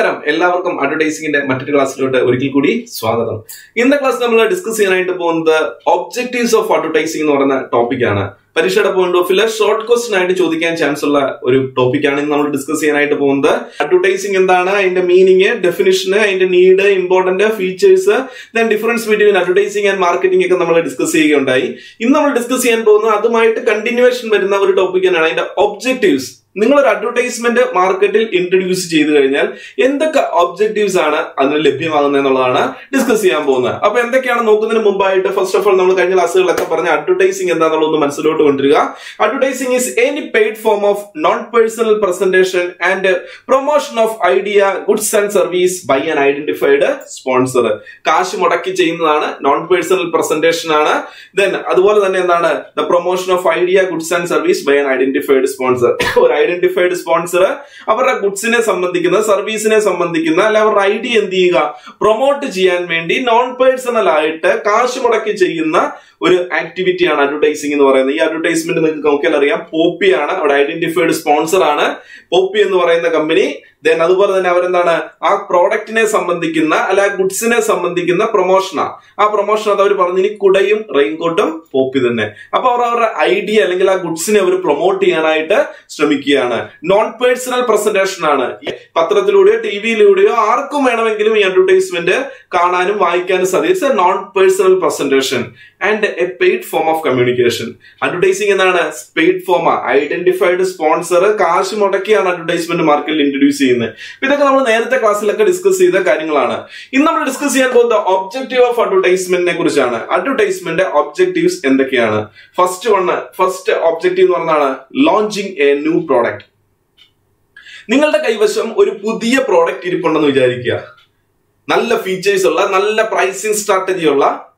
നമസ്കാരം. എല്ലാവർക്കും അഡ്വർടൈസിംഗിന്റെ മറ്റൊരു ക്ലാസ്സിലോട്ട് ഒരിക്കൽ കൂടി സ്വാഗതം. ഇന്നത്തെ ക്ലാസ് നമ്മൾ ഡിസ്കസ് ചെയ്യാനായിട്ട് പോകുന്നത് ഒബ്ജക്റ്റീവ്സ് ഓഫ് അഡ്വർടൈസിംഗ് എന്ന് പറയുന്ന ടോപ്പിക്കാണ് പരീക്ഷയുടെ point of view short question ആയിട്ട് ചോദിക്കാൻ ചാൻസ് ഉള്ള ഒരു ടോപ്പിക്കാണ് ഇന്ന് നമ്മൾ ഡിസ്കസ് ചെയ്യാനായിട്ട് പോകുന്നത്. അഡ്വർടൈസിംഗ് എന്താണ്? അതിന്റെ മീനിങ് ഡെഫിനിഷന് അതിന്റെ need important features then difference between advertising and marketing ഒക്കെ നമ്മൾ ഡിസ്കസ് ചെയ്യുകയുണ്ടായി. ഇന്ന് നമ്മൾ ഡിസ്കസ് ചെയ്യാൻ പോകുന്നത് അതുമായിട്ട് കണ്ടിന്യൂവേഷൻ വരുന്ന ഒരു ടോപ്പിക് തന്നെയാണ്. അതിന്റെ ഒബ്ജക്റ്റീവ്സ് നിങ്ങൾ ഒരു അഡ്വർടൈസ്മെന്റ് മാർക്കറ്റിൽ ഇൻട്രൊഡ്യൂസ് ചെയ്തു കഴിഞ്ഞാൽ എന്തൊക്കെ ഒബ്ജക്റ്റീവ്സ് ആണ് അതിന് ലഭ്യമാകുന്നത് എന്നുള്ളതാണ് ഡിസ്കസ് ചെയ്യാൻ പോകുന്നത്. അപ്പൊ എന്തൊക്കെയാണ് നോക്കുന്നതിന് മുമ്പായിട്ട് ഫസ്റ്റ് ഓഫ് ഓൾ നമ്മൾ കഴിഞ്ഞ ക്ലാസ്സുകളിലൊക്കെ പറഞ്ഞ അഡ്വർടൈസിംഗ് എന്താണെന്നുള്ളത് ഒന്ന് മനസ്സിലോട്ട് കൊണ്ടുവരിക. Advertising is any paid form of non personal presentation and promotion of idea goods and service by an identified sponsor കാശ് മുടക്കി ചെയ്യുന്നതാണ് നോൺ പേഴ്സണൽ പ്രസന്റേഷൻ ആണ്. ദെൻ അതുപോലെ തന്നെ എന്താണ്? The promotion of idea goods and service by an identified sponsor identified sponsor അവരുടെ ഗുഡ്സിനെ സംബന്ധിക്കുന്ന സർവീസിനെ സംബന്ധിക്കുന്ന അല്ലെ അവരുടെ ഐഡിയ എന്ത് ചെയ്യുക? പ്രൊമോട്ട് ചെയ്യാൻ വേണ്ടി നോൺ പേഴ്സണൽ ആയിട്ട് കാശ് മുടക്കി ചെയ്യുന്ന ഒരു ആക്ടിവിറ്റിയാണ് അഡ്വർടൈസിംഗ് എന്ന് പറയുന്നത്. ഈ അഡ്വർടൈസ്മെന്റ് നിങ്ങൾക്ക് നോക്കിയാൽ അറിയാം പോപ്പി ആണ്. അവിടെ ഐഡന്റിഫൈഡ് സ്പോൺസർ ആണ്. പോപ്പി എന്ന് പറയുന്ന കമ്പനി ദെൻ അതുപോലെ തന്നെ അവരെന്താണ്? ആ പ്രോഡക്റ്റിനെ സംബന്ധിക്കുന്ന അല്ല ഗുഡ്സിനെ സംബന്ധിക്കുന്ന പ്രൊമോഷനാ ആ. പ്രൊമോഷൻ അത് അവർ പറഞ്ഞു ഇനി കുടയും റെയിൻകോട്ടും പോപ്പി തന്നെ. അപ്പൊ അവർ അവരുടെ ഐഡിയ അല്ലെങ്കിൽ ആ ഗുഡ്സിനെ അവർ പ്രൊമോട്ട് ചെയ്യാനായിട്ട് ശ്രമിക്കുകയാണ്. നോൺ പേഴ്സണൽ പ്രസന്റേഷൻ ആണ് പത്രത്തിലൂടെയോ ടി വിയിലൂടെയോ ആർക്കും വേണമെങ്കിലും ഈ അഡ്വർടൈസ്മെന്റ് കാണാനും വായിക്കാനും സാധിച്ച non personal presentation and a paid form of communication advertising എന്താണ് പെയ്ഡ് ഫോം ഐഡന്റിഫൈഡ് സ്പോൺസർ കാശ് മുടക്കിയാണ് അഡ്വർടൈസ്മെന്റ് മാർക്കറ്റിൽ ഇൻട്രൊഡ്യൂസ് ചെയ്യുന്നത്. ഇതൊക്കെ നമ്മൾ നേരത്തെ ക്ലാസ്സിലൊക്കെ ഡിസ്കസ് ചെയ്ത കാര്യങ്ങളാണ്. ഇന്ന് നമ്മൾ ഡിസ്കസ് ചെയ്യാൻ പോകുന്ന ഒബ്ജക്റ്റീവ് ഓഫ് അഡ്വർടൈസ്മെന്റിനെ കുറിച്ചാണ്. അഡ്വർടൈസ്മെന്റ് ഒബ്ജക്റ്റീവ്സ് എന്തൊക്കെയാണ്? ഫസ്റ്റ് വൺ ഫസ്റ്റ് ഒബ്ജക്റ്റീവ് എന്ന് പറഞ്ഞാണ് ലോഞ്ചിങ് എ ന്യൂ പ്രോഡക്റ്റ് നിങ്ങളുടെ കൈവശം ഒരു പുതിയ പ്രോഡക്റ്റ് ഇരിപ്പുണ്ടെന്ന് വിചാരിക്കുക. നല്ല ഫീച്ചേഴ്സ് ഉള്ള നല്ല പ്രൈസിങ് സ്ട്രാറ്റജി ഉള്ള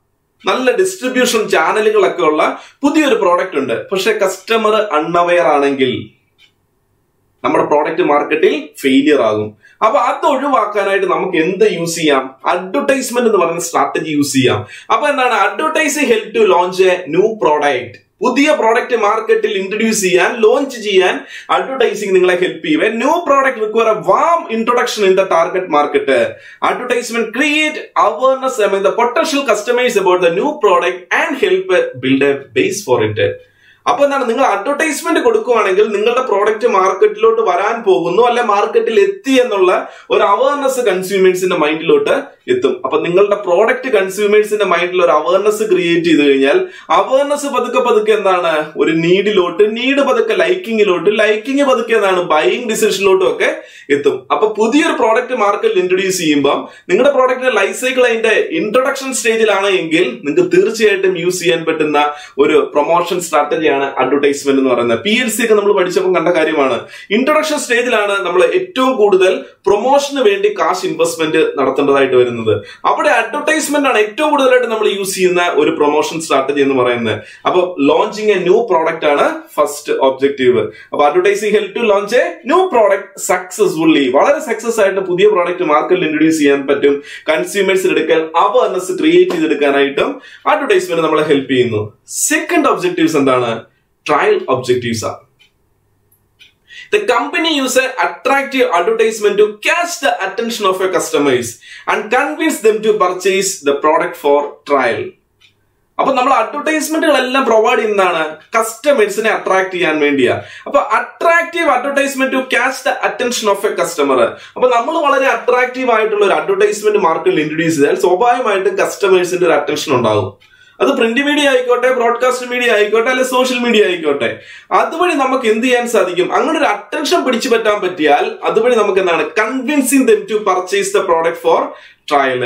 നല്ല ഡിസ്ട്രിബ്യൂഷൻ ചാനലുകളൊക്കെ ഉള്ള പുതിയൊരു പ്രോഡക്റ്റ് ഉണ്ട്. പക്ഷെ കസ്റ്റമർ അൺഅവെയർ ആണെങ്കിൽ നമ്മുടെ പ്രോഡക്റ്റ് മാർക്കറ്റിൽ ഫെയിലിയർ ആകും. അപ്പൊ അത് ഒഴിവാക്കാനായിട്ട് നമുക്ക് എന്ത് യൂസ് ചെയ്യാം? അഡ്വർടൈസ്മെന്റ് എന്ന് പറയുന്ന സ്ട്രാറ്റജി യൂസ് ചെയ്യാം. അപ്പൊ എന്താണ്? Advertising help to launch a new product പുതിയ പ്രോഡക്റ്റ് മാർക്കറ്റിൽ ഇൻട്രൊഡ്യൂസ് ചെയ്യാൻ ലോഞ്ച് ചെയ്യാൻ അഡ്വർടൈസിംഗ് നിങ്ങളെ ഹെൽപ്പ് ചെയ്യും new product require a warm introduction in the target market advertisement create awareness among the potential customers about the new product and help build a base for it അപ്പൊ എന്താണ് നിങ്ങൾ advertisement കൊടുക്കുവാണെങ്കിൽ നിങ്ങളുടെ product മാർക്കറ്റിലോട്ട് വരാൻ പോകുന്നു അല്ലെ മാർക്കറ്റിൽ എത്തി എന്നുള്ള ഒരു അവയർനെസ് കൺസ്യൂമേഴ്സിന്റെ മൈൻഡിലോട്ട് എത്തും. അപ്പൊ നിങ്ങളുടെ പ്രോഡക്റ്റ് കൺസ്യൂമേഴ്സിന്റെ മൈൻഡിൽ ഒരു അവയർനെസ് ക്രിയേറ്റ് ചെയ്ത് കഴിഞ്ഞാൽ അവയർനെസ് പതുക്കെ പതുക്കെ എന്താണ് ഒരു നീഡിലോട്ട് നീഡ് പതുക്കെ ലൈക്കിങ്ങിലോട്ട് ലൈക്കിങ് പതുക്കെ എന്താണ് ബൈയിങ് ഡിസിഷനിലോട്ടും ഒക്കെ എത്തും. അപ്പൊ പുതിയൊരു പ്രോഡക്റ്റ് മാർക്കറ്റിൽ ഇൻട്രൊഡ്യൂസ് ചെയ്യുമ്പോൾ നിങ്ങളുടെ പ്രോഡക്റ്റിന്റെ ലൈഫ് സൈക്കിൾ അതിന്റെ ഇൻട്രൊഡക്ഷൻ സ്റ്റേജിലാണ് എങ്കിൽ നിങ്ങൾക്ക് തീർച്ചയായിട്ടും യൂസ് ചെയ്യാൻ പറ്റുന്ന ഒരു പ്രൊമോഷൻ സ്ട്രാറ്റജിയാണ് അഡ്വർടൈസ്മെന്റ് എന്ന് പറയുന്നത്. പി എൽ സി ഒക്കെ നമ്മൾ പഠിച്ചപ്പോൾ കണ്ട കാര്യമാണ്. ഇൻട്രൊഡക്ഷൻ സ്റ്റേജിലാണ് നമ്മൾ ഏറ്റവും കൂടുതൽ പ്രൊമോഷന് വേണ്ടി കാശ് ഇൻവെസ്റ്റ്മെന്റ് നടത്തേണ്ടതായിട്ട് വരുന്നത്. അവിടെ അഡ്വർടൈസ്മെന്റ് ആണ് ഏറ്റവും കൂടുതലായിട്ട് നമ്മൾ യൂസ് ചെയ്യുന്ന ഒരു പ്രൊമോഷൻ സ്ട്രാറ്റജി എന്ന് പറയുന്നത്. അപ്പൊ ലോഞ്ചിങ് എ ന്യൂ പ്രോഡക്റ്റ് ആണ് ഫസ്റ്റ് ഒബ്ജക്റ്റീവ് അപ്പൊ advertising help to launch a new product successfully വളരെ സക്സസ് ആയിട്ട് പുതിയ പ്രോഡക്റ്റ് മാർക്കറ്റിൽ ഇൻട്രൊഡ്യൂസ് ചെയ്യാൻ പറ്റും. കൺസ്യൂമേഴ്സിന് എടുക്കാൻ അവേർനെസ് ക്രിയേറ്റ് ചെയ്തെടുക്കാനായിട്ടും അഡ്വർടൈസ്മെന്റ് നമ്മളെ ഹെൽപ്പ് ചെയ്യുന്നു. സെക്കൻഡ് ഒബ്ജക്റ്റീവ്സ് എന്താണ്? ട്രയൽ ഒബ്ജക്റ്റീവ്സ് ആണ്. The company uses attractive advertisement to catch the attention of your customers and convince them to purchase the product for trial. അപ്പൊ നമ്മൾ അഡ്വർടൈസ്മെന്റുകളെല്ലാം പ്രൊവൈഡ് ചെയ്യുന്നതാണ് കസ്റ്റമേഴ്സിനെ അട്രാക്ട് ചെയ്യാൻ വേണ്ടിയാ. അപ്പൊ attractive advertisement to catch the attention of a customer അപ്പൊ നമ്മൾ വളരെ അട്രാക്റ്റീവ് ആയിട്ടുള്ള ഒരു അഡ്വർടൈസ്മെന്റ് മാർക്കറ്റിൽ ഇൻട്രൊഡ്യൂസ് ചെയ്താൽ സ്വാഭാവികമായിട്ടും കസ്റ്റമേഴ്സിന്റെ ഒരു അറ്റൻഷൻ ഉണ്ടാകും. അത് പ്രിന്റ് മീഡിയ ആയിക്കോട്ടെ ബ്രോഡ്കാസ്റ്റ് മീഡിയ ആയിക്കോട്ടെ അല്ലെ സോഷ്യൽ മീഡിയ ആയിക്കോട്ടെ. അതുവഴി നമുക്ക് എന്ത് ചെയ്യാൻ സാധിക്കും? അങ്ങനെ ഒരു അറ്റൻഷൻ പിടിച്ചു പറ്റാൻ പറ്റിയാൽ അതുവഴി നമുക്ക് എന്താണ്? Convincing them to purchase the product for trial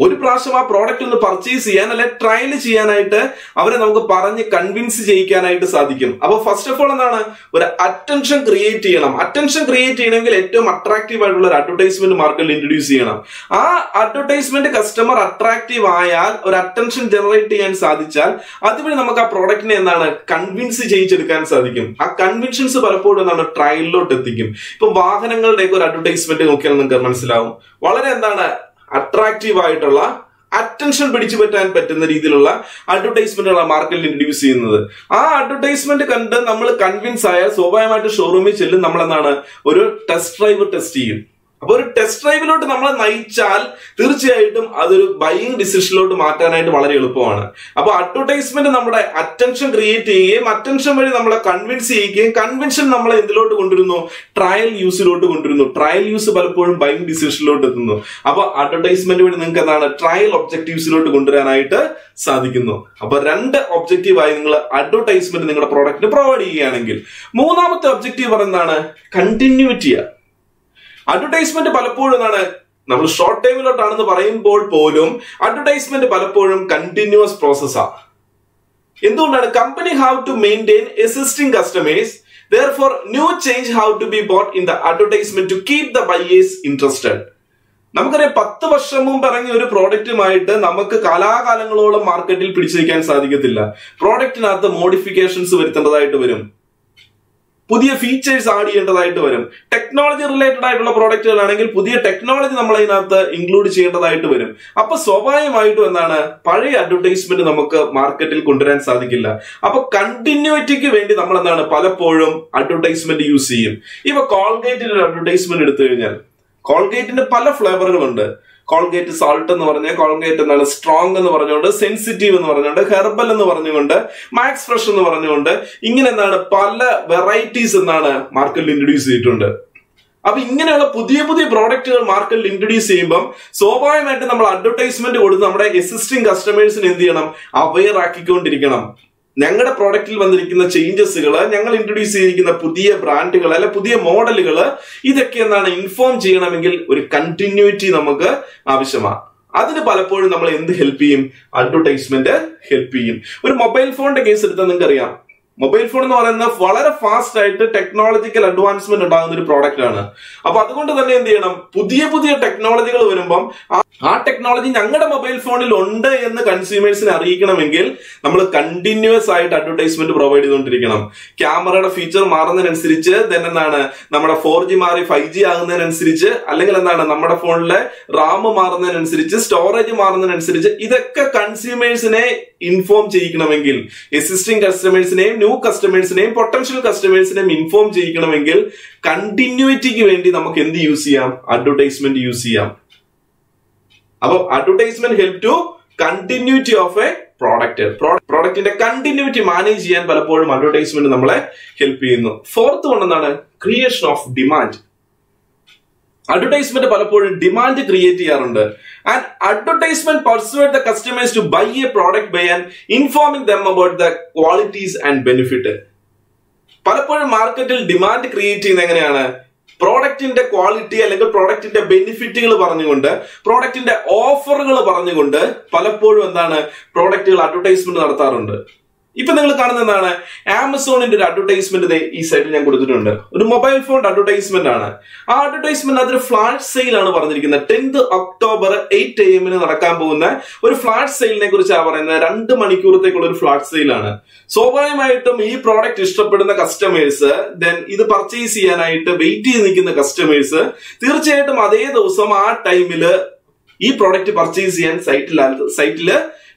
ഒരു പ്രാവശ്യം ആ പ്രോഡക്റ്റ് ഒന്ന് പർച്ചേസ് ചെയ്യാൻ അല്ലെ ട്രയൽ ചെയ്യാനായിട്ട് അവരെ നമുക്ക് പറഞ്ഞ് കൺവിൻസ് ചെയ്യിക്കാനായിട്ട് സാധിക്കും. അപ്പൊ ഫസ്റ്റ് ഓഫ് ഓൾ എന്താണ്? ഒരു അറ്റൻഷൻ ക്രിയേറ്റ് ചെയ്യണം. അറ്റൻഷൻ ക്രിയേറ്റ് ചെയ്യണമെങ്കിൽ ഏറ്റവും അട്രാക്റ്റീവ് ആയിട്ടുള്ള ഒരു അഡ്വർടൈസ്മെന്റ് മാർക്കറ്റിൽ ഇൻട്രൊഡ്യൂസ് ചെയ്യണം. ആ അഡ്വർടൈസ്മെന്റ് കസ്റ്റമർ അട്രാക്റ്റീവ് ആയാൽ ഒരു അറ്റൻഷൻ ജനറേറ്റ് ചെയ്യാൻ സാധിച്ചാൽ അതുവഴി നമുക്ക് ആ പ്രോഡക്റ്റിനെ എന്താണ്? കൺവിൻസ് ചെയ്യിച്ചെടുക്കാൻ സാധിക്കും. ആ കൺവിൻഷൻസ് പലപ്പോഴും എന്താണ്? ട്രയലിലോട്ട് എത്തിക്കും ഇപ്പൊ വാഹനങ്ങളുടെയൊക്കെ ഒരു അഡ്വർടൈസ്മെന്റ് നോക്കിയാൽ നിങ്ങൾക്ക് മനസ്സിലാവും. വളരെ എന്താണ്? അട്രാക്റ്റീവ് ആയിട്ടുള്ള അറ്റൻഷൻ പിടിച്ചു പറ്റാൻ പറ്റുന്ന രീതിയിലുള്ള അഡ്വർടൈസ്മെന്റുകളാണ് മാർക്കറ്റിൽ ഇൻട്രൊഡ്യൂസ് ചെയ്യുന്നത്. ആ അഡ്വർടൈസ്മെന്റ് കണ്ട് നമ്മൾ കൺവിൻസ് ആയാൽ സ്വാഭാവികമായിട്ട് ഷോറൂമിൽ ചെല്ലും നമ്മൾ എന്താണ് ഒരു ടെസ്റ്റ് ഡ്രൈവ് ടെസ്റ്റ് ചെയ്യും. അപ്പൊ ഒരു ടെസ്റ്റ് ഡ്രൈവിലോട്ട് നമ്മളെ നയിച്ചാൽ തീർച്ചയായിട്ടും അതൊരു ബൈയിങ് ഡിസിഷനിലോട്ട് മാറ്റാനായിട്ട് വളരെ എളുപ്പമാണ്. അപ്പൊ അഡ്വർടൈസ്മെന്റ് നമ്മുടെ അറ്റൻഷൻ ക്രിയേറ്റ് ചെയ്യുകയും അറ്റൻഷൻ വഴി നമ്മളെ കൺവിൻസ് ചെയ്യുകയും കൺവിൻഷൻ നമ്മളെ എന്തിലോട്ട് കൊണ്ടുവരുന്നു? ട്രയൽ യൂസിലോട്ട് കൊണ്ടുവരുന്നു. ട്രയൽ യൂസ് പലപ്പോഴും ബൈയിങ് ഡിസിഷനിലോട്ട് എത്തുന്നു. അപ്പൊ അഡ്വർടൈസ്മെന്റ് വഴി നിങ്ങൾക്ക് എന്താണ്? ട്രയൽ ഒബ്ജക്റ്റീവ്സിലോട്ട് കൊണ്ടുവരാനായിട്ട് സാധിക്കുന്നു. അപ്പൊ രണ്ട് ഒബ്ജക്റ്റീവായി നിങ്ങൾ അഡ്വർടൈസ്മെന്റ് നിങ്ങളുടെ പ്രോഡക്റ്റിന് പ്രൊവൈഡ് ചെയ്യുകയാണെങ്കിൽ മൂന്നാമത്തെ ഒബ്ജക്റ്റീവ് പറയുന്നതാണ് കണ്ടിന്യൂറ്റിയാണ് അഡ്വർടൈസ്മെന്റ് പലപ്പോഴും എന്താണ് നമ്മൾ ഷോർട്ട് ടൈമിലോട്ടാണെന്ന് പറയുമ്പോൾ പോലും അഡ്വർടൈസ്മെന്റ് പലപ്പോഴും കണ്ടിന്യൂസ് പ്രോസസ്സാണ് എന്തുകൊണ്ടാണ്? Company have to maintain existing customers their new change have to be bought in the advertisement to keep the buyers interested നമുക്കറിയാം പത്ത് വർഷം മുമ്പ് ഇറങ്ങിയ ഒരു പ്രോഡക്റ്റുമായിട്ട് നമുക്ക് കാലാകാലങ്ങളോളം മാർക്കറ്റിൽ പിടിച്ചു നിൽക്കാൻ സാധിക്കത്തില്ല. പ്രോഡക്റ്റിനകത്ത് മോഡിഫിക്കേഷൻസ് വരുത്തേണ്ടതായിട്ട് വരും. പുതിയ ഫീച്ചേഴ്സ് ആഡ് ചെയ്യേണ്ടതായിട്ട് വരും. ടെക്നോളജി റിലേറ്റഡ് ആയിട്ടുള്ള പ്രോഡക്റ്റുകളാണെങ്കിൽ പുതിയ ടെക്നോളജി നമ്മൾ അതിനകത്ത് ഇൻക്ലൂഡ് ചെയ്യേണ്ടതായിട്ട് വരും. അപ്പൊ സ്വാഭാവികമായിട്ടും എന്താണ്? പഴയ അഡ്വർടൈസ്മെന്റ് നമുക്ക് മാർക്കറ്റിൽ കൊണ്ടുവരാൻ സാധിക്കില്ല. അപ്പൊ കണ്ടിന്യൂറ്റിക്ക് വേണ്ടി നമ്മൾ എന്താണ് പലപ്പോഴും അഡ്വർടൈസ്മെന്റ് യൂസ് ചെയ്യും. ഇപ്പൊ കോൾഗേറ്റിന്റെ അഡ്വർടൈസ്മെന്റ് എടുത്തു കഴിഞ്ഞാൽ കോൾഗേറ്റിന്റെ പല ഫ്ലേവറുകളുണ്ട് കോൾഗേറ്റ് സാൾട്ട് എന്ന് പറഞ്ഞ കോൾഗേറ്റ് എന്നാണ് സ്ട്രോങ് എന്ന് പറഞ്ഞുകൊണ്ട് സെൻസിറ്റീവ് എന്ന് പറഞ്ഞുകൊണ്ട് ഹെർബൽ എന്ന് പറഞ്ഞുകൊണ്ട് മാക്സ് ഫ്രഷ് എന്ന് പറഞ്ഞുകൊണ്ട് ഇങ്ങനെ എന്താണ് പല വെറൈറ്റീസ് എന്നാണ് മാർക്കറ്റിൽ ഇൻട്രൊഡ്യൂസ് ചെയ്തിട്ടുണ്ട്. അപ്പൊ ഇങ്ങനെയുള്ള പുതിയ പുതിയ പ്രോഡക്റ്റുകൾ മാർക്കറ്റിൽ ഇൻട്രൊഡ്യൂസ് ചെയ്യുമ്പോൾ സ്വാഭാവികമായിട്ട് നമ്മൾ അഡ്വർടൈസ്മെന്റ് കൊടുത്ത് നമ്മുടെ എസിസ്റ്റിംഗ് കസ്റ്റമേഴ്സിന് എന്ത് ചെയ്യണം? അവെയർ ആക്കിക്കൊണ്ടിരിക്കണം. ഞങ്ങളുടെ പ്രോഡക്റ്റിൽ വന്നിരിക്കുന്ന ചേഞ്ചസുകൾ ഞങ്ങൾ ഇൻട്രൊഡ്യൂസ് ചെയ്തിരിക്കുന്ന പുതിയ ബ്രാൻഡുകൾ അല്ലെ പുതിയ മോഡലുകൾ ഇതൊക്കെ എന്താണ് ഇൻഫോം ചെയ്യണമെങ്കിൽ ഒരു കണ്ടിന്യൂറ്റി നമുക്ക് ആവശ്യമാണ് അതിന് പലപ്പോഴും നമ്മൾ എന്ത് ഹെൽപ്പ് ചെയ്യും? അഡ്വർടൈസ്മെന്റ് ഹെൽപ്പ് ചെയ്യും. ഒരു മൊബൈൽ ഫോണിന്റെ കേസ് എടുത്താൽ നിങ്ങൾക്ക് അറിയാം മൊബൈൽ ഫോൺ എന്ന് പറയുന്നത് വളരെ ഫാസ്റ്റ് ആയിട്ട് ടെക്നോളജിക്കൽ അഡ്വാൻസ്മെന്റ് ഉണ്ടാകുന്ന ഒരു പ്രോഡക്റ്റ് ആണ്. അപ്പൊ അതുകൊണ്ട് തന്നെ എന്ത് ചെയ്യണം? പുതിയ പുതിയ ടെക്നോളജികൾ വരുമ്പം ആ ടെക്നോളജി ഞങ്ങളുടെ മൊബൈൽ ഫോണിൽ ഉണ്ട് എന്ന് കൺസ്യൂമേഴ്സിനെ അറിയിക്കണമെങ്കിൽ നമ്മൾ കണ്ടിന്യൂസ് ആയിട്ട് അഡ്വർടൈസ്മെന്റ് പ്രൊവൈഡ് ചെയ്തുകൊണ്ടിരിക്കണം. ക്യാമറയുടെ ഫീച്ചർ മാറുന്നതിനനുസരിച്ച് ദെൻ എന്താണ്? നമ്മുടെ ഫോർ ജി മാറി ഫൈവ് ജി ആകുന്നതിനനുസരിച്ച് അല്ലെങ്കിൽ എന്താണ്? നമ്മുടെ ഫോണിലെ റാം മാറുന്നതിനനുസരിച്ച് സ്റ്റോറേജ് മാറുന്നതിനനുസരിച്ച് ഇതൊക്കെ കൺസ്യൂമേഴ്സിനെ ഇൻഫോം ചെയ്യിക്കണമെങ്കിൽ എക്സിസ്റ്റിംഗ് കസ്റ്റമേഴ്സിനെയും ന്യൂ കസ്റ്റമേഴ്സിനെയും പൊട്ടൻഷ്യൽ കസ്റ്റമേഴ്സിനെയും ഇൻഫോം ചെയ്യിക്കണമെങ്കിൽ കണ്ടിന്യൂറ്റിക്ക് വേണ്ടി നമുക്ക് എന്ത് യൂസ് ചെയ്യാം? അഡ്വർടൈസ്മെന്റ് യൂസ് ചെയ്യാം. അപ്പൊ advertisement help to continuity of a product പ്രോഡക്റ്റിന്റെ continuity manage ചെയ്യാൻ പലപ്പോഴും അഡ്വർടൈസ്മെന്റ് നമ്മളെ ഹെൽപ്പ് ചെയ്യുന്നു. ഫോർത്ത് വൺ എന്താണ്? ക്രിയേഷൻ ഓഫ് ഡിമാൻഡ് അഡ്വർടൈസ്മെന്റ് പലപ്പോഴും ഡിമാൻഡ് ക്രിയേറ്റ് ചെയ്യാറുണ്ട്. And advertisement persuade the customers to buy a product buy and informing them about the qualities and benefit പലപ്പോഴും മാർക്കറ്റിൽ demand create ചെയ്യുന്നത് എങ്ങനെയാണ്? പ്രോഡക്റ്റിന്റെ ക്വാളിറ്റി അല്ലെങ്കിൽ പ്രോഡക്റ്റിന്റെ ബെനിഫിറ്റുകൾ പറഞ്ഞുകൊണ്ട് പ്രോഡക്റ്റിന്റെ ഓഫറുകൾ പറഞ്ഞുകൊണ്ട് പലപ്പോഴും എന്താണ്? പ്രോഡക്റ്റുകൾ അഡ്വർടൈസ്മെന്റ് നടത്താറുണ്ട്. ഇപ്പൊ നിങ്ങൾ കാണുന്ന എന്താണ്? ആമസോണിന്റെ ഒരു അഡ്വർടൈസ്മെന്റ് ഈ സൈഡിൽ ഞാൻ കൊടുത്തിട്ടുണ്ട്. ഒരു മൊബൈൽ ഫോൺ അഡ്വർടൈസ്മെന്റ് ആണ്. ആ അഡ്വർടൈസ്മെന്റ് അതൊരു ഫ്ലാഷ് സെയിൽ ആണ് പറഞ്ഞിരിക്കുന്നത്. ടെൻത്ത് ഒക്ടോബർ എയ്റ്റ് എമ്മിന് നടക്കാൻ പോകുന്ന ഒരു ഫ്ലാഷ് സെയിലിനെ കുറിച്ചാണ് പറയുന്നത്. രണ്ട് മണിക്കൂറത്തേക്കുള്ള ഒരു ഫ്ലാഷ് സെയിൽ ആണ്. സ്വാഭാവികമായിട്ടും ഈ പ്രോഡക്റ്റ് ഇഷ്ടപ്പെടുന്ന കസ്റ്റമേഴ്സ് ദെൻ ഇത് പർച്ചേസ് ചെയ്യാനായിട്ട് വെയിറ്റ് ചെയ്ത് നിൽക്കുന്ന കസ്റ്റമേഴ്സ് തീർച്ചയായിട്ടും അതേ ദിവസം ആ ടൈമിൽ ഈ പ്രോഡക്റ്റ് പർച്ചേസ് ചെയ്യാൻ സൈറ്റിൽ സൈറ്റിൽ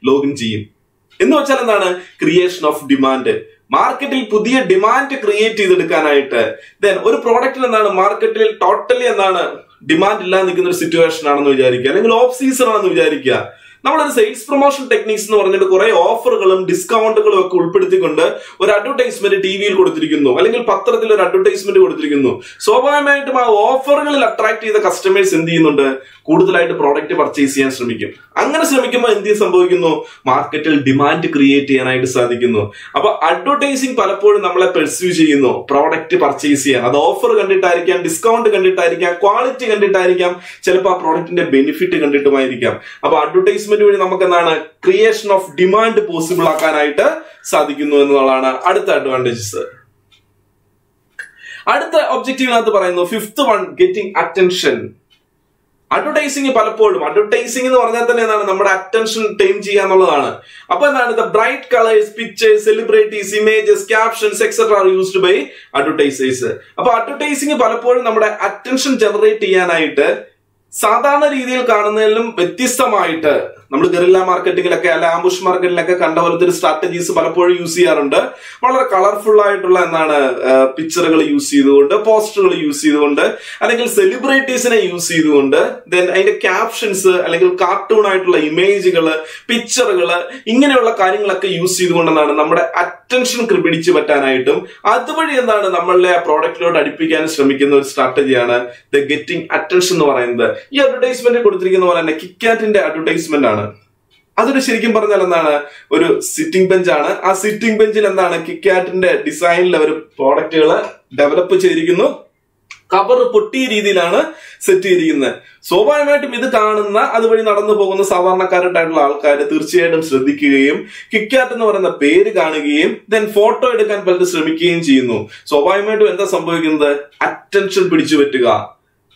ലോഗിൻ ചെയ്യും. എന്ന് വെച്ചാൽ എന്താണ്? ക്രിയേഷൻ ഓഫ് ഡിമാൻഡ് മാർക്കറ്റിൽ പുതിയ ഡിമാൻഡ് ക്രിയേറ്റ് ചെയ്തെടുക്കാനായിട്ട്. ദെൻ ഒരു പ്രോഡക്റ്റിൽ എന്താണ്? മാർക്കറ്റിൽ ടോട്ടലി എന്താണ്? ഡിമാൻഡ് ഇല്ലാതെ നിൽക്കുന്ന ഒരു സിറ്റുവേഷൻ ആണെന്ന് വിചാരിക്കുക. അല്ലെങ്കിൽ ഓഫ് സീസൺ ആണെന്ന് വിചാരിക്കുക. നമ്മളൊരു സെയിൽസ് പ്രൊമോഷൻ ടെക്നിക്സ് എന്ന് പറഞ്ഞിട്ട് കുറെ ഓഫറുകളും ഡിസ്കൗണ്ടുകളും ഒക്കെ ഉൾപ്പെടുത്തിക്കൊണ്ട് ഒരു അഡ്വർടൈസ്മെന്റ് ടി വിയിൽ കൊടുത്തിരിക്കുന്നു. അല്ലെങ്കിൽ പത്രത്തിൽ ഒരു അഡ്വർടൈസ്മെന്റ് കൊടുത്തിരിക്കുന്നു. സ്വാഭാവികമായിട്ടും ആ ഓഫറുകളിൽ അട്രാക്ട് ചെയ്ത കസ്റ്റമേഴ്സ് എന്ത് ചെയ്യുന്നുണ്ട്? കൂടുതലായിട്ട് പ്രോഡക്റ്റ് പർച്ചേസ് ചെയ്യാൻ ശ്രമിക്കും. അങ്ങനെ ശ്രമിക്കുമ്പോൾ എന്ത് സംഭവിക്കുന്നു? മാർക്കറ്റിൽ ഡിമാൻഡ് ക്രിയേറ്റ് ചെയ്യാനായിട്ട് സാധിക്കുന്നു. അപ്പൊ അഡ്വർടൈസിങ് പലപ്പോഴും നമ്മളെ പെർസ്യൂ ചെയ്യുന്നു. പ്രോഡക്റ്റ് പർച്ചേസ് ചെയ്യാൻ. അത് ഓഫർ കണ്ടിട്ടായിരിക്കാം ഡിസ്കൗണ്ട് കണ്ടിട്ടായിരിക്കാം ക്വാളിറ്റി കണ്ടിട്ടായിരിക്കാം. ചിലപ്പോൾ ആ പ്രോഡക്റ്റിന്റെ ബെനിഫിറ്റ് കണ്ടിട്ടുമായിരിക്കാം. അപ്പൊ അഡ്വർടൈസ്മെന്റ് വഴി നമുക്ക് എന്താണ് ക്രിയേഷൻ ഓഫ് ഡിമാൻഡ് പോസിബിൾ ആക്കാനായിട്ട് സാധിക്കുന്നു എന്നുള്ളതാണ് അടുത്ത അഡ്വാന്റേജസ് അടുത്ത ഒബ്ജക്റ്റീവിനകത്ത് പറയുന്നു fifth one getting attention advertising പലപ്പോഴും അഡ്വർടൈസിംഗ് എന്ന് പറഞ്ഞാൽ തന്നെ എന്താണ്? നമ്മുടെ അറ്റൻഷൻ ടൈം ചെയ്യുക എന്നുള്ളതാണ്. അപ്പൊ എന്താണ്? The bright colours pictures celebrities images captions etcetera are used by advertisers അപ്പൊ അഡ്വർടൈസിംഗ് പലപ്പോഴും നമ്മുടെ അറ്റൻഷൻ ജനറേറ്റ് ചെയ്യാനായിട്ട് സാധാരണ രീതിയിൽ കാണുന്നതിലും വ്യത്യസ്തമായിട്ട് നമ്മൾ ഗറില്ല മാർക്കറ്റിംഗിലൊക്കെ അല്ല ആംബുഷ് മാർക്കറ്റിലൊക്കെ കണ്ട പോലത്തെ ഒരു സ്ട്രാറ്റജീസ് പലപ്പോഴും യൂസ് ചെയ്യാറുണ്ട്. വളരെ കളർഫുൾ ആയിട്ടുള്ള എന്താണ് പിക്ചറുകൾ യൂസ് ചെയ്തുകൊണ്ട് പോസ്റ്ററുകൾ യൂസ് ചെയ്തുകൊണ്ട് അല്ലെങ്കിൽ സെലിബ്രിറ്റീസിനെ യൂസ് ചെയ്തുകൊണ്ട് ദെൻ അതിന്റെ ക്യാപ്ഷൻസ് അല്ലെങ്കിൽ കാർട്ടൂൺ ആയിട്ടുള്ള ഇമേജുകൾ പിക്ചറുകൾ ഇങ്ങനെയുള്ള കാര്യങ്ങളൊക്കെ യൂസ് ചെയ്തുകൊണ്ടെന്നാണ് നമ്മുടെ അറ്റൻഷൻ പിടിച്ചു പറ്റാനായിട്ടും അതുവഴി എന്താണ് നമ്മളുടെ ആ പ്രോഡക്റ്റിലോട്ട് അടുപ്പിക്കാൻ ശ്രമിക്കുന്ന ഒരു സ്ട്രാറ്റജിയാണ് ദ ഗെറ്റിംഗ് അറ്റൻഷൻ എന്ന് പറയുന്നത്. ഈ അഡ്വർടൈസ്മെന്റ് കൊടുത്തിരിക്കുന്ന പോലെ തന്നെ കിക്കാറ്റിന്റെ അഡ്വർടൈസ്മെന്റ് ആണ്. അതൊരു ശരിക്കും പറഞ്ഞാൽ എന്താണ്? ഒരു സിറ്റിംഗ് ബെഞ്ചാണ് ആ സിറ്റിംഗ് ബെഞ്ചിൽ എന്താണ്? കിക്കാറ്റിന്റെ ഡിസൈനിൽ അവർ പ്രോഡക്റ്റുകൾ ഡെവലപ്പ് ചെയ്തിരിക്കുന്നു. കവർ പൊട്ടിയ രീതിയിലാണ് സെറ്റ് ചെയ്തിരിക്കുന്നത്. സ്വാഭാവികമായിട്ടും ഇത് കാണുന്ന അതുവഴി നടന്നു പോകുന്ന സാധാരണക്കാരായിട്ടുള്ള ആൾക്കാർ തീർച്ചയായിട്ടും ശ്രദ്ധിക്കുകയും കിക്കാറ്റ് എന്ന് പറയുന്ന പേര് കാണുകയും ദെൻ ഫോട്ടോ എടുക്കാൻ പലരും ശ്രമിക്കുകയും ചെയ്യുന്നു. സ്വാഭാവികമായിട്ടും എന്താ സംഭവിക്കുന്നത്? അറ്റൻഷൻ പിടിച്ചു പറ്റുക.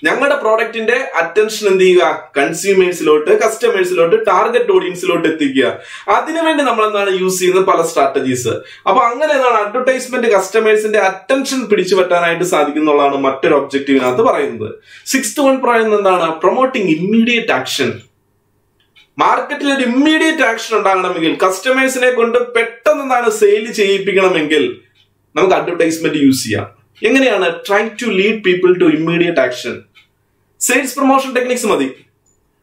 ഞങ്ങളുടെ പ്രോഡക്റ്റിന്റെ അറ്റൻഷൻ എന്ത് ചെയ്യുക? കൺസ്യൂമേഴ്സിലോട്ട് കസ്റ്റമേഴ്സിലോട്ട് ടാർഗറ്റ് ഓഡിയൻസിലോട്ട് എത്തിക്കുക. അതിനുവേണ്ടി നമ്മൾ എന്താണ് യൂസ് ചെയ്യുന്നത്? പല സ്ട്രാറ്റജീസ് അപ്പൊ അങ്ങനെ എന്താണ്? അഡ്വർടൈസ്മെന്റ് കസ്റ്റമേഴ്സിന്റെ അറ്റൻഷൻ പിടിച്ചു പറ്റാനായിട്ട് സാധിക്കുന്നുള്ളതാണ് മറ്റൊരു ഒബ്ജക്റ്റീവിനകത്ത് പറയുന്നത്. സിക്സ് വൺ പറയുന്നത് എന്താണ്? പ്രൊമോട്ടിങ് ഇമ്മീഡിയറ്റ് ആക്ഷൻ മാർക്കറ്റിൽ ഒരു ഇമ്മീഡിയറ്റ് ആക്ഷൻ ഉണ്ടാകണമെങ്കിൽ കസ്റ്റമേഴ്സിനെ കൊണ്ട് പെട്ടെന്ന് എന്താണ് സെയിൽ ചെയ്യിപ്പിക്കണമെങ്കിൽ നമുക്ക് അഡ്വർടൈസ്മെന്റ് യൂസ് ചെയ്യാം. എങ്ങനെയാണ് try to lead people to immediate action sales promotion techniques മതി.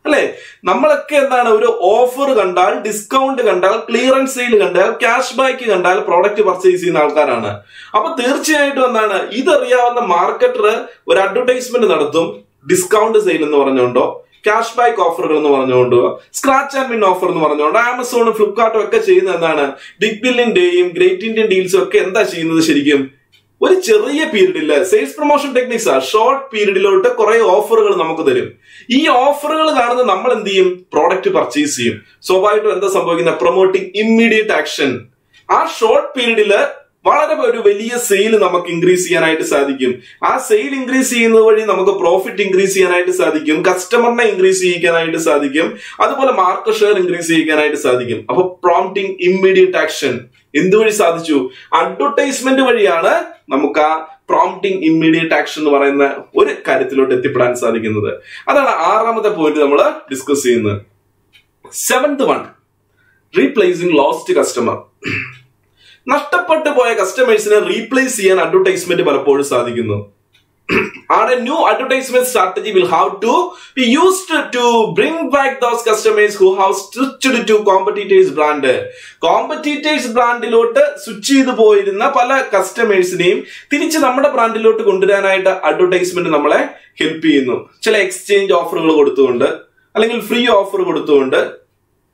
അല്ലെ? നമ്മളൊക്കെ എന്താണ് ഒരു ഓഫർ കണ്ടാൽ ഡിസ്കൗണ്ട് കണ്ടാൽ ക്ലിയറൻസ് സെയിൽ കണ്ടാൽ ക്യാഷ് ബാക്ക് കണ്ടാൽ പ്രോഡക്റ്റ് പർച്ചേസ് ചെയ്യുന്ന ആൾക്കാരാണ്. അപ്പൊ തീർച്ചയായിട്ടും എന്താണ് ഇതറിയാവുന്ന മാർക്കറ്റർ ഒരു അഡ്വർടൈസ്മെന്റ് നടത്തും ഡിസ്കൗണ്ട് സെയിൽ എന്ന് പറഞ്ഞുകൊണ്ടോ ക്യാഷ് ബാക്ക് ഓഫറുകൾ എന്ന് പറഞ്ഞുകൊണ്ടോ സ്ക്രാച്ച് ആൻഡ് വിൻ ഓഫർ എന്ന് പറഞ്ഞുകൊണ്ടോ ആമസോണും ഫ്ലിപ്കാർട്ടും ഒക്കെ ചെയ്യുന്ന എന്താണ് ബിഗ് ബില്ലിന്റെയും ഗ്രേറ്റ് ഇന്ത്യൻ ഡീൽസും ഒക്കെ എന്താ ചെയ്യുന്നത് ശരിക്കും? ഒരു ചെറിയ പീരീഡിൽ സെയിൽസ് പ്രൊമോഷൻ ടെക്നിക്സ് ആ ഷോർട്ട് പീരീഡിലോട്ട് കുറെ ഓഫറുകൾ നമുക്ക് തരും. ഈ ഓഫറുകൾ കാണുന്ന നമ്മൾ എന്ത് ചെയ്യും? പ്രോഡക്റ്റ് പർച്ചേസ് ചെയ്യും. സ്വാഭാവികമായിട്ടും എന്താ സംഭവിക്കുന്ന പ്രൊമോട്ടിംഗ് ഇമ്മീഡിയറ്റ് ആക്ഷൻ ആ ഷോർട്ട് പീരീഡിൽ വളരെ ഒരു വലിയ സെയിൽ നമുക്ക് ഇൻക്രീസ് ചെയ്യാനായിട്ട് സാധിക്കും. ആ സെയിൽ ഇൻക്രീസ് ചെയ്യുന്നത് വഴി നമുക്ക് പ്രോഫിറ്റ് ഇൻക്രീസ് ചെയ്യാനായിട്ട് സാധിക്കും. കസ്റ്റമറിനെ ഇൻക്രീസ് ചെയ്യിക്കാനായിട്ട് സാധിക്കും. അതുപോലെ മാർക്കറ്റ് ഷെയർ ഇൻക്രീസ് ചെയ്യിക്കാനായിട്ട് സാധിക്കും. അപ്പൊ പ്രോംപ്റ്റിംഗ് ഇമ്മീഡിയറ്റ് ആക്ഷൻ എന്തുവഴി സാധിച്ചു? അഡ്വർടൈസ്മെന്റ് വഴിയാണ് നമുക്ക് ആ പ്രോംപ്റ്റിംഗ് ഇമ്മീഡിയറ്റ് ആക്ഷൻ എന്ന് പറയുന്ന ഒരു കാര്യത്തിലോട്ട് എത്തിപ്പെടാൻ സാധിക്കുന്നത്. അതാണ് ആറാമത്തെ പോയിന്റ് നമ്മൾ ഡിസ്കസ് ചെയ്യുന്നത്. Seventh one replacing lost customer നഷ്ടപ്പെട്ടു പോയ കസ്റ്റമേഴ്സിനെ റീപ്ലേസ് ചെയ്യാൻ അഡ്വർടൈസ്മെന്റ് പലപ്പോഴും സാധിക്കുന്നു. And a new advertisement strategy. Will have to be used to bring back those customers who have switched to competitors brand. Competitors ബ്രാൻഡിലോട്ട് switch ചെയ്തു പോയിരുന്ന പല കസ്റ്റമേഴ്സിനെയും തിരിച്ച് നമ്മുടെ ബ്രാൻഡിലോട്ട് കൊണ്ടുവരാനായിട്ട് അഡ്വർടൈസ്മെന്റ് നമ്മളെ ഹെൽപ്പ് ചെയ്യുന്നു. ചില എക്സ്ചേഞ്ച് ഓഫറുകൾ കൊടുത്തുകൊണ്ട് allengil free offer കൊടുത്തുകൊണ്ട്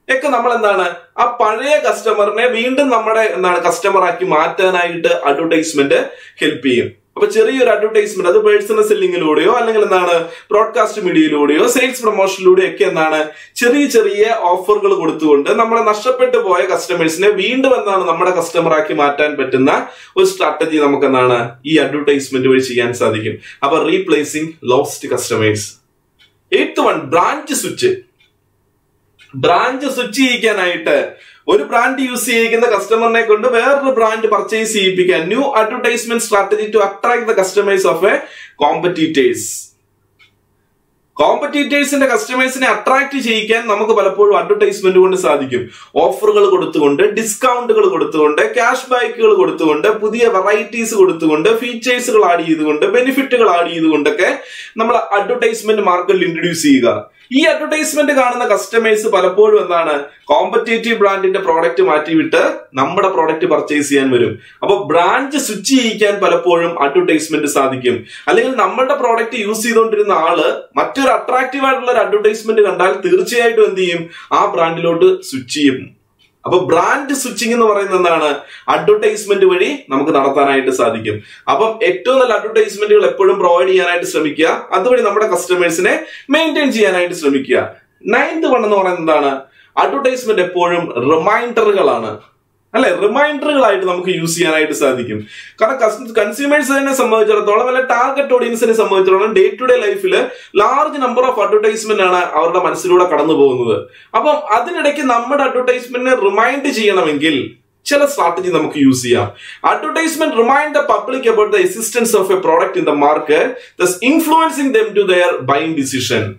ഒക്കെ നമ്മൾ എന്താണ് ആ പഴയ കസ്റ്റമറിനെ വീണ്ടും നമ്മുടെ എന്താണ് കസ്റ്റമർ ആക്കി മാറ്റാനായിട്ട് അഡ്വർടൈസ്മെന്റ് ഹെൽപ്പ് ചെയ്യും. അപ്പൊ ചെറിയൊരു അഡ്വർടൈസ്മെന്റ് അത് പേഴ്സണൽ സെല്ലിങ്ങിലൂടെയോ അല്ലെങ്കിൽ എന്താണ് ബ്രോഡ്കാസ്റ്റ് മീഡിയയിലൂടെയോ സെയിൽസ് പ്രൊമോഷനിലൂടെയോ ഒക്കെ എന്താണ് ചെറിയ ചെറിയ ഓഫറുകൾ കൊടുത്തുകൊണ്ട് നമ്മളെ നഷ്ടപ്പെട്ടു പോയ കസ്റ്റമേഴ്സിനെ വീണ്ടും എന്താണ് നമ്മുടെ കസ്റ്റമറാക്കി മാറ്റാൻ പറ്റുന്ന ഒരു സ്ട്രാറ്റജി നമുക്ക് എന്താണ് ഈ അഡ്വർടൈസ്മെന്റ് വഴി ചെയ്യാൻ സാധിക്കും. അപ്പൊ replacing lost customers eighth one brand switch brand switch ചെയ്യിക്കാനായിട്ട് ഒരു ബ്രാൻഡ് യൂസ് ചെയ്യിക്കുന്ന കസ്റ്റമറിനെ കൊണ്ട് വേറൊരു ബ്രാൻഡ് പർച്ചേസ് ചെയ്യിപ്പിക്കാൻ new advertisement strategy to attract the customers of a competitors കോമ്പറ്റീറ്റേഴ്സിന്റെ കസ്റ്റമേഴ്സിനെ അട്രാക്ട് ചെയ്യിക്കാൻ നമുക്ക് പലപ്പോഴും അഡ്വർടൈസ്മെന്റ് കൊണ്ട് സാധിക്കും. ഓഫറുകൾ കൊടുത്തുകൊണ്ട് ഡിസ്കൗണ്ടുകൾ കൊടുത്തുകൊണ്ട് ക്യാഷ് ബാക്കുകൾ കൊടുത്തുകൊണ്ട് പുതിയ വെറൈറ്റീസ് കൊടുത്തുകൊണ്ട് ഫീച്ചേഴ്സുകൾ ആഡ് ചെയ്തുകൊണ്ട് ബെനിഫിറ്റുകൾ ആഡ് ചെയ്തുകൊണ്ടൊക്കെ നമ്മൾ അഡ്വർടൈസ്മെന്റ് മാർക്കറ്റിൽ ഇൻട്രൊഡ്യൂസ് ചെയ്യുക. ഈ അഡ്വർടൈസ്മെന്റ് കാണുന്ന കസ്റ്റമേഴ്സ് പലപ്പോഴും എന്താണ് കോമ്പറ്റേറ്റീവ് ബ്രാൻഡിന്റെ പ്രോഡക്റ്റ് മാറ്റിവിട്ട് നമ്മുടെ പ്രോഡക്റ്റ് പർച്ചേസ് ചെയ്യാൻ വരും. അപ്പൊ ബ്രാൻഡ് സ്വിച്ച് ചെയ്യിക്കാൻ പലപ്പോഴും അഡ്വർടൈസ്മെന്റ് സാധിക്കും. അല്ലെങ്കിൽ നമ്മുടെ പ്രോഡക്റ്റ് യൂസ് ചെയ്തുകൊണ്ടിരുന്ന ആൾ മറ്റൊരു അട്രാക്റ്റീവ് ആയിട്ടുള്ള ഒരു അഡ്വർടൈസ്മെന്റ് കണ്ടാൽ തീർച്ചയായിട്ടും എന്ത് ചെയ്യും? ആ ബ്രാൻഡിലോട്ട് സ്വിച്ച് ചെയ്യും. അപ്പൊ ബ്രാൻഡ് സ്വിച്ചിങ് എന്ന് പറയുന്നത് എന്താണ്? അഡ്വർടൈസ്മെന്റ് വഴി നമുക്ക് നടത്താനായിട്ട് സാധിക്കും. അപ്പം ഏറ്റവും നല്ല അഡ്വർടൈസ്മെന്റുകൾ എപ്പോഴും പ്രൊവൈഡ് ചെയ്യാനായിട്ട് ശ്രമിക്കുക. അതുവഴി നമ്മുടെ കസ്റ്റമേഴ്സിനെ മെയിന്റെയിൻ ചെയ്യാനായിട്ട് ശ്രമിക്കുക. നയൻത് വൺ എന്ന് പറയുന്നത് എന്താണ്? അഡ്വർടൈസ്മെന്റ് എപ്പോഴും റിമൈൻഡറുകളാണ് അല്ലെ? റിമൈൻഡറുകളായിട്ട് നമുക്ക് യൂസ് ചെയ്യാനായിട്ട് സാധിക്കും. കാരണം കൺസ്യൂമേഴ്സിനെ സംബന്ധിച്ചിടത്തോളം അല്ലെ ടാർഗറ്റ് ഓഡിയൻസിനെ സംബന്ധിച്ചിടത്തോളം ഡേ ടു ഡേ ലൈഫിൽ ലാർജ് നമ്പർ ഓഫ് അഡ്വർടൈസ്മെന്റ് ആണ് അവരുടെ മനസ്സിലൂടെ കടന്നു പോകുന്നത്. അപ്പം അതിനിടയ്ക്ക് നമ്മുടെ അഡ്വർടൈസ്മെന്റിനെ റിമൈൻഡ് ചെയ്യണമെങ്കിൽ ചില സ്ട്രാറ്റജി നമുക്ക് യൂസ് ചെയ്യാം. Advertisement remind the public about the existence of a product in the market thus influencing them to their buying decision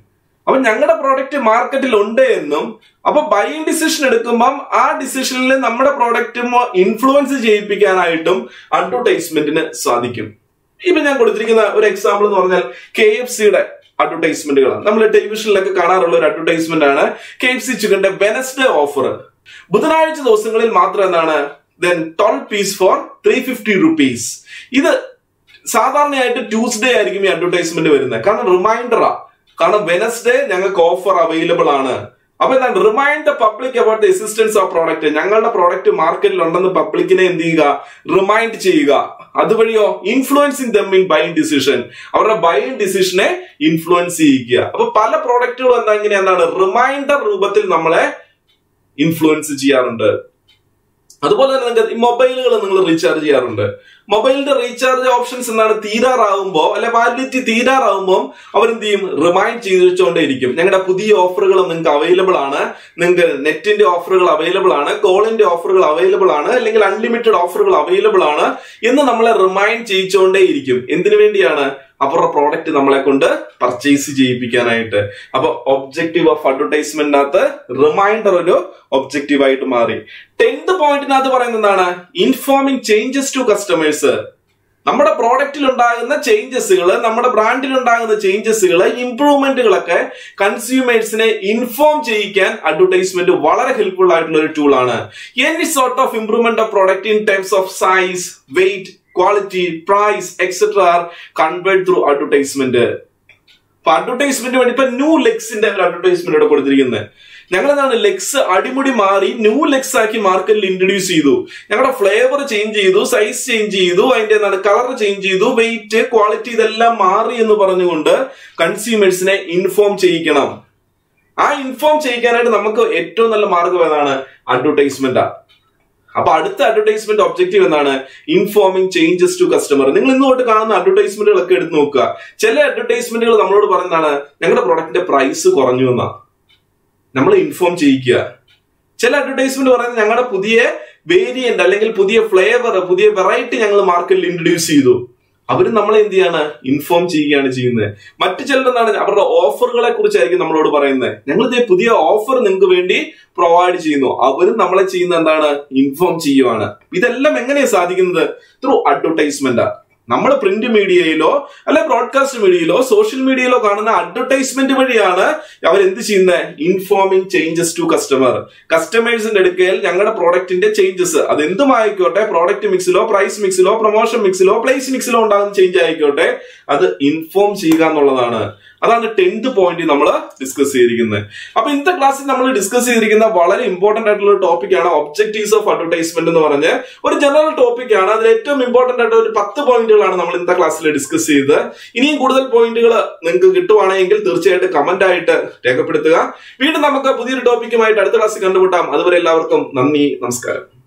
അപ്പൊ ഞങ്ങളുടെ പ്രോഡക്റ്റ് മാർക്കറ്റിൽ ഉണ്ട് എന്നും അപ്പൊ ബൈയിങ് ഡിസിഷൻ എടുക്കുമ്പം ആ ഡിസിഷനിൽ നമ്മുടെ പ്രോഡക്റ്റ് ഇൻഫ്ലുവൻസ് ചെയ്യിപ്പിക്കാനായിട്ടും അഡ്വർടൈസ്മെന്റിന് സാധിക്കും. ഇപ്പൊ ഞാൻ കൊടുത്തിരിക്കുന്ന ഒരു എക്സാമ്പിൾ എന്ന് പറഞ്ഞാൽ കെ എഫ് സിയുടെ അഡ്വർടൈസ്മെന്റുകളാണ് നമ്മൾ ടെലിവിഷനിലൊക്കെ കാണാറുള്ള ഒരു അഡ്വർടൈസ്മെന്റ് ആണ് കെ എഫ് സി ചിക്കന്റെ വെനസ്ഡേ ഓഫർ ബുധനാഴ്ച ദിവസങ്ങളിൽ മാത്രം എന്താണ്? Then twelve piece for three fifty rupees ഇത് സാധാരണയായിട്ട് ട്യൂസ്ഡേ ആയിരിക്കും ഈ അഡ്വർടൈസ്മെന്റ് വരുന്നത്. കാരണം റിമൈൻഡറാ കാരണം വെനസ്ഡേ ഞങ്ങൾക്ക് ഓഫർ അവൈലബിൾ ആണ്. അപ്പൊ എന്താണ്? Remind the public about the existence of product ഞങ്ങളുടെ പ്രോഡക്റ്റ് മാർക്കറ്റിൽ ഉണ്ടെന്ന് പബ്ലിക്കിനെ എന്ത് ചെയ്യുക? റിമൈൻഡ് ചെയ്യുക. അതുവഴിയോ influencing them in buying decision അവരുടെ ബൈങ് ഡിസിഷനെ ഇൻഫ്ലുവൻസ് ചെയ്യിക്കുക അപ്പൊ പല പ്രോഡക്റ്റുകളും എന്താ ഇങ്ങനെ എന്താണ്? റിമൈൻഡർ രൂപത്തിൽ നമ്മളെ ഇൻഫ്ലുവൻസ് ചെയ്യാറുണ്ട്. അതുപോലെ തന്നെ നിങ്ങൾക്ക് മൊബൈലുകൾ നിങ്ങൾ റീചാർജ് ചെയ്യാറുണ്ട്. മൊബൈലിന്റെ റീചാർജ് ഓപ്ഷൻസ് എന്താണ്? തീരാറാവുമ്പോൾ അല്ലെ വാലിഡിറ്റി തീരാറാവുമ്പോൾ അവരെന്ത് ചെയ്യും? റിമൈൻഡ് ചെയ്ത് വെച്ചുകൊണ്ടേയിരിക്കും ഞങ്ങളുടെ പുതിയ ഓഫറുകൾ നിങ്ങൾക്ക് അവൈലബിൾ ആണ്. നിങ്ങൾക്ക് നെറ്റിന്റെ ഓഫറുകൾ അവൈലബിൾ ആണ്. കോളിന്റെ ഓഫറുകൾ അവൈലബിൾ ആണ്. അല്ലെങ്കിൽ അൺലിമിറ്റഡ് ഓഫറുകൾ അവൈലബിൾ ആണ്. എന്ന് നമ്മളെ റിമൈൻഡ് ചെയ്യിച്ചുകൊണ്ടേയിരിക്കും എന്തിനു വേണ്ടിയാണ്? അവരുടെ പ്രോഡക്റ്റ് നമ്മളെ കൊണ്ട് പർച്ചേസ് ചെയ്യിപ്പിക്കാനായിട്ട്. അപ്പൊ ഒബ്ജക്റ്റീവ് ഓഫ് അഡ്വർടൈസ്മെന്റിനകത്ത് റിമൈൻഡർ ഒരു ഒബ്ജക്റ്റീവ് ആയിട്ട് മാറി. ടെൻത്ത് പോയിന്റിനകത്ത് പറയുന്നത് എന്താണ്? ഇൻഫോമിങ് ചേഞ്ചസ് ടു കസ്റ്റമേഴ്സ് നമ്മുടെ പ്രോഡക്റ്റിൽ ഉണ്ടാകുന്ന ചേഞ്ചസുകൾ നമ്മുടെ ബ്രാൻഡിൽ ഉണ്ടാകുന്ന ചേഞ്ചസുകൾ ഇംപ്രൂവ്മെന്റുകളൊക്കെ കൺസ്യൂമേഴ്സിനെ ഇൻഫോം ചെയ്യിക്കാൻ അഡ്വർടൈസ്മെന്റ് വളരെ ഹെൽപ്ഫുൾ ആയിട്ടുള്ള ഒരു ടൂളാണ് any sort of improvement of product in terms of size weight quality price etcetera are convert through advertisement അപ്പൊ അഡ്വർടൈസ്മെന്റ് വേണ്ടി ഇപ്പൊ ന്യൂ ലെക്സിന്റെ ഒരു അഡ്വർടൈസ്മെന്റ് ഇവിടെ കൊടുത്തിരിക്കുന്നത് ഞങ്ങൾ എന്താണ് ലെക്സ് അടിമുടി മാറി ന്യൂ ലെക്സ് ആക്കി മാർക്കറ്റിൽ ഇൻട്രൊഡ്യൂസ് ചെയ്തു. ഞങ്ങളുടെ ഫ്ലേവർ ചേഞ്ച് ചെയ്തു സൈസ് ചേഞ്ച് ചെയ്തു അതിന്റെ എന്താണ് കളർ ചേഞ്ച് ചെയ്തു വെയിറ്റ് ക്വാളിറ്റി ഇതെല്ലാം മാറി എന്ന് പറഞ്ഞുകൊണ്ട് കൺസ്യൂമേഴ്സിനെ ഇൻഫോം ചെയ്യിക്കണം. ആ ഇൻഫോം ചെയ്യിക്കാനായിട്ട് നമുക്ക് ഏറ്റവും നല്ല മാർഗം ഏതാണ്? അഡ്വർടൈസ്മെന്റ് അപ്പൊ അടുത്ത അഡ്വർടൈസ്മെന്റ് ഒബ്ജക്റ്റീവ് എന്താണ്? ഇൻഫോമിംഗ് ചേഞ്ചസ് ടു കസ്റ്റമർ നിങ്ങൾ ഇന്ന് തൊട്ട് കാണുന്ന അഡ്വർടൈസ്മെന്റുകളൊക്കെ എടുത്ത് നോക്കുക. ചില അഡ്വർടൈസ്മെന്റുകൾ നമ്മളോട് പറയുന്നതാണ് ഞങ്ങളുടെ പ്രൊഡക്റ്റിന്റെ പ്രൈസ് കുറഞ്ഞു എന്നാ. നമ്മൾ ഇൻഫോം ചെയ്യിക്കുക. ചില അഡ്വർടൈസ്മെന്റ് പറയുന്നത് ഞങ്ങളുടെ പുതിയ വേരിയന്റ് അല്ലെങ്കിൽ പുതിയ ഫ്ലേവർ പുതിയ വെറൈറ്റി ഞങ്ങൾ മാർക്കറ്റിൽ ഇൻട്രൊഡ്യൂസ് ചെയ്തു. അവർ നമ്മളെ എന്ത് ചെയ്യാണ്? ഇൻഫോം ചെയ്യുകയാണ് ചെയ്യുന്നത്. മറ്റു ചിലർ എന്താണ്? അവരുടെ ഓഫറുകളെ കുറിച്ചായിരിക്കും നമ്മളോട് പറയുന്നത്. ഞങ്ങൾ പുതിയ ഓഫർ നിങ്ങൾക്ക് വേണ്ടി പ്രൊവൈഡ് ചെയ്യുന്നു. അവരും നമ്മളെ ചെയ്യുന്ന എന്താണ്? ഇൻഫോം ചെയ്യുവാണ്. ഇതെല്ലാം എങ്ങനെയാണ് സാധിക്കുന്നത്? ത്രൂ അഡ്വർടൈസ്മെന്റ് നമ്മൾ പ്രിന്റ് മീഡിയയിലോ അല്ലെ ബ്രോഡ്കാസ്റ്റ് മീഡിയയിലോ സോഷ്യൽ മീഡിയയിലോ കാണുന്ന അഡ്വർടൈസ്മെന്റ് വഴിയാണ് അവർ എന്ത് ചെയ്യുന്നത് ഇൻഫോമിംഗ് ചേഞ്ചസ് ടു കസ്റ്റമർ കസ്റ്റമേഴ്സിന്റെ അടുക്കൽ ഞങ്ങളുടെ പ്രോഡക്റ്റിന്റെ ചേഞ്ചസ് അത് എന്തുമായിക്കോട്ടെ പ്രോഡക്റ്റ് മിക്സിലോ പ്രൈസ് മിക്സിലോ പ്രൊമോഷൻ മിക്സിലോ പ്ലേസ് മിക്സിലോ ഉണ്ടാകുന്ന ചേഞ്ച് ആയിക്കോട്ടെ. അത് ഇൻഫോം ചെയ്യുക എന്നുള്ളതാണ്. അതാണ് ടെൻത്ത് പോയിന്റ് നമ്മൾ ഡിസ്കസ് ചെയ്തിരിക്കുന്നത്. അപ്പൊ ഇന്നത്തെ ക്ലാസ്സിൽ നമ്മൾ ഡിസ്കസ് ചെയ്തിരിക്കുന്ന വളരെ ഇമ്പോർട്ടന്റ് ആയിട്ടുള്ള ഒരു ടോപ്പിക്കാണ് ഒബ്ജക്റ്റീവ്സ് ഓഫ് അഡ്വർടൈസ്മെന്റ് എന്ന് പറഞ്ഞ് ഒരു ജനറൽ ടോപ്പിക് ആണ്. അതിൽ ഏറ്റവും ഇമ്പോർട്ടന്റ് ആയിട്ട് ഒരു പത്ത് പോയിന്റുകളാണ് നമ്മൾ ഇന്നത്തെ ക്ലാസ്സിൽ ഡിസ്കസ് ചെയ്തത്. ഇനിയും കൂടുതൽ പോയിന്റുകൾ നിങ്ങൾക്ക് കിട്ടുവാണെങ്കിൽ തീർച്ചയായിട്ടും കമന്റ് ആയിട്ട് രേഖപ്പെടുത്തുക. വീണ്ടും നമുക്ക് പുതിയൊരു ടോപ്പിക്കുമായിട്ട് അടുത്ത ക്ലാസ്സിൽ കണ്ടുമുട്ടാം. അതുവരെ എല്ലാവർക്കും നന്ദി നമസ്കാരം.